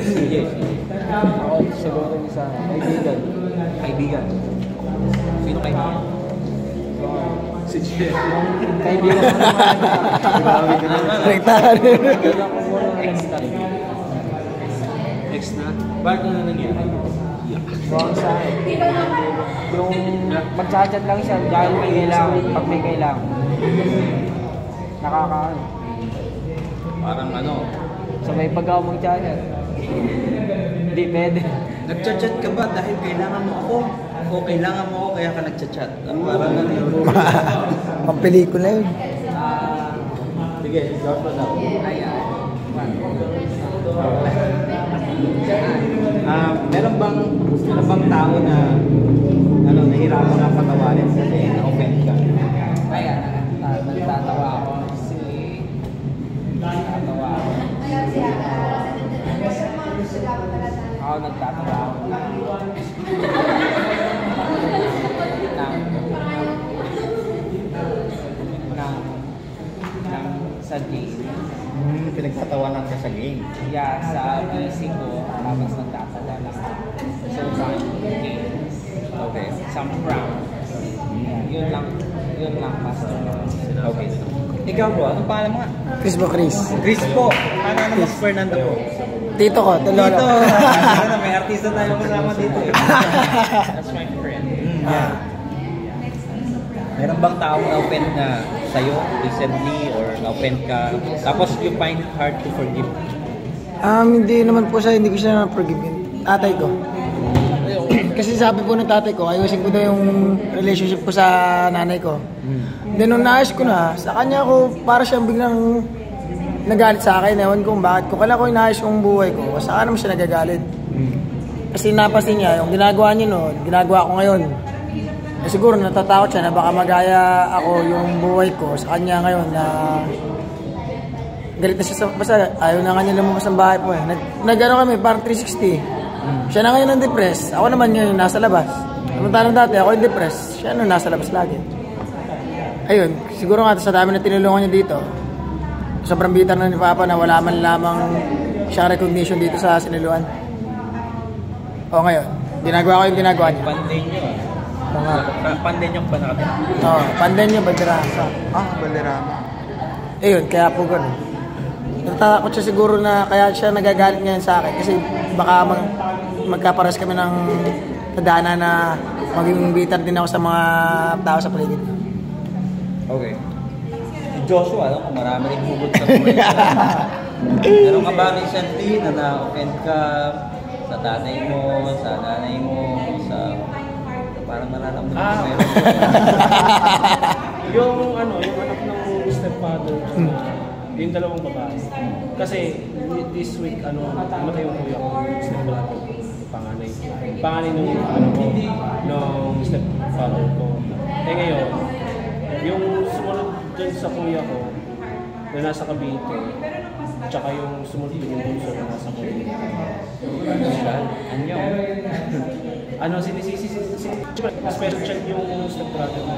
Sige, sige. Ako siguro isa, kaibigan. Kaibigan. Sino kaibigan? Si Jeff. Kaibigan ko naman. Grabe ka naman. Rektahan. Ko next time. Ex na? Bakit ano nangyari? Wrong sa akin. Yung magchat-chat lang siya dahil may kailangan, pag may kailangan. Nakakaano. Parang ano, Sabay pag ako mag-chat-chat. Hindi pwede. nagchat-chat ka ba dahil kailangan mo ako? O kailangan mo ako kaya ka nagchat-chat? Ah, Parang ano yun. Pang pelikula yun. Sige, drop mo daw. Ah, meron bang meron bang tao na ano nahirapan ka patawarin kasi na-offend ka? Ako nagtatawa ako. Nang, nang, nang sa game. Hmm, pinagtatawanan ka sa game. Yeah, sa PC ko, tapos nagtapadala ka. So, sa game. Okay. Some prank. Yeah, yun lang, yun lang, Pastor. Okay. Ikaw bro, anong pangalan mo nga? Chris mo, Chris. Chris po. Ano naman Fernando po? Tito ko, tulo. Dito. Ano, may artista tayo kasama dito eh. That's my friend. Mm, yeah. Meron bang tao na offend na sa'yo recently or na-offend ka? Tapos you find it hard to forgive? Um, hindi naman po siya, hindi ko siya na-forgive yun. Tatay ko. Kasi sabi po ng tatay ko, ayusin ko daw yung relationship ko sa nanay ko. Then nung naayos ko na, sa kanya ako, para siyang biglang nagalit sa akin. Ewan kung bakit ko. Kala ko inaayos yung buhay ko. Sa akin naman siya nagagalit. Kasi napasin niya, yung ginagawa niya noon, ginagawa ko ngayon. Eh, siguro natatakot siya na baka magaya ako yung buhay ko sa kanya ngayon na galit na siya sa, basta ayaw na nga niya lumabas ng bahay po eh. Nag, nag-ano kami, parang 360. Siya na ngayon ang depressed. Ako naman ngayon nasa labas. Samantalang dati ako yung depressed. Siya na nasa labas lagi. Ayun, siguro nga sa dami na tinulungan niya dito, sobrang bitter na ni Papa na wala man lamang siyang recognition dito sa siniluan. O ngayon, ginagawa ko yung ginagawa niya. Pandenyo ah. Mga, Pa- Pandenyo pa nakatira. oh, pandan niya, bandirasa. Ah, Balerama. Ayun, kaya po ganun. Natatakot siya siguro na kaya siya nagagalit ngayon sa akin kasi baka mag, magkapares kami ng tadhana na maging bitter din ako sa mga tao sa paligid. Okay. Joshua, alam ko marami rin hugot sa buhay. Meron ka ba recently na na-offend ka sa tatay mo, sa nanay mo, sa... Parang nararamdaman ko Ah. meron. yung ano, yung anak ng stepfather, yung dalawang babae. Kasi this week, ano, namatay yung kuya ko, yung stepfather ko, panganay. Panganay nung, ano ko, nung stepfather ko. Eh ngayon, yung sa kuya ko, na nasa Cavite, tsaka yung sumunod din yung bunso na nasa Cavite. Anyo. ano, sinisisi, sinisisi, special yung stepbrother ko.